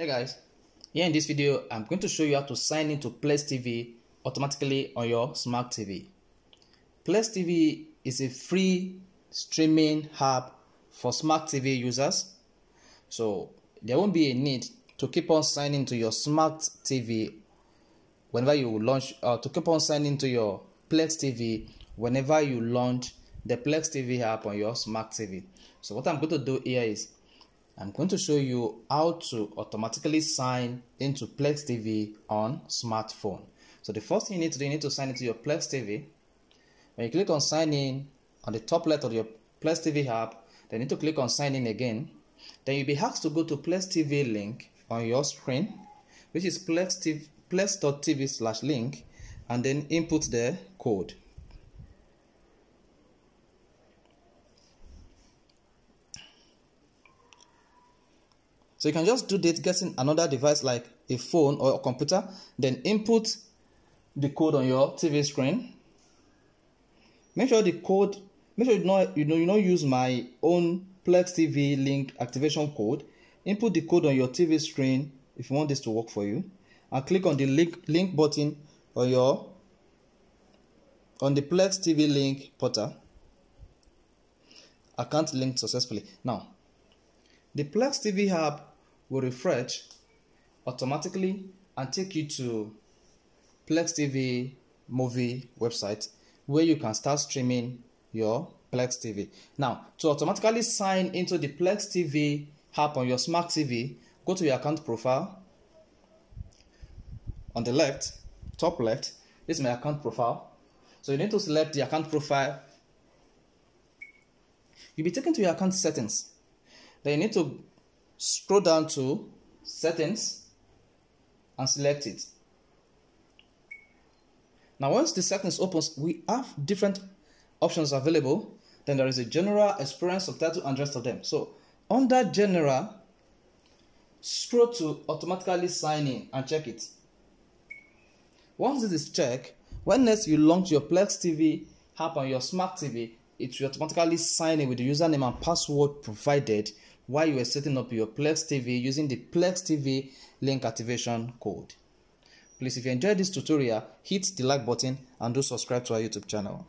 Hey guys, here in this video I'm going to show you how to sign into Plex TV automatically on your smart TV. Plex TV is a free streaming app for smart TV users. So there won't be a need to keep on signing to your smart TV whenever you launch uh, to keep on signing to your Plex TV whenever you launch the Plex TV app on your smart TV. So what I'm going to do here is I'm going to show you how to automatically sign into Plex TV on smartphone. So the first thing you need to do, you need to sign into your Plex TV. When you click on sign in on the top left of your Plex TV app, then you need to click on sign in again. Then you'll be asked to go to Plex TV link on your screen, which is Plex TV, plex.tv slash link, and then input the code. So you can just do this getting another device like a phone or a computer, then input the code on your TV screen. Make sure the code, make sure you know you know you don't use my own Plex TV link activation code. Input the code on your TV screen if you want this to work for you, and click on the link link button on your on the Plex TV link portal. Account linked successfully. Now, the Plex TV app will refresh automatically and take you to Plex TV movie website where you can start streaming your Plex TV. Now, to automatically sign into the Plex TV app on your smart TV, go to your account profile. On the left, top left, this is my account profile. So you need to select the account profile. You'll be taken to your account settings. Then you need to scroll down to settings and select it. Now once the settings opens, we have different options available. Then there is a general experience of subtitle and rest of them. So under general, scroll to automatically sign in and check it. Once this is checked, when next you launch your Plex TV app on your smart TV, it will automatically sign in with the username and password provided while you are setting up your Plex TV using the Plex TV link activation code. Please, if you enjoyed this tutorial, hit the like button and do subscribe to our YouTube channel.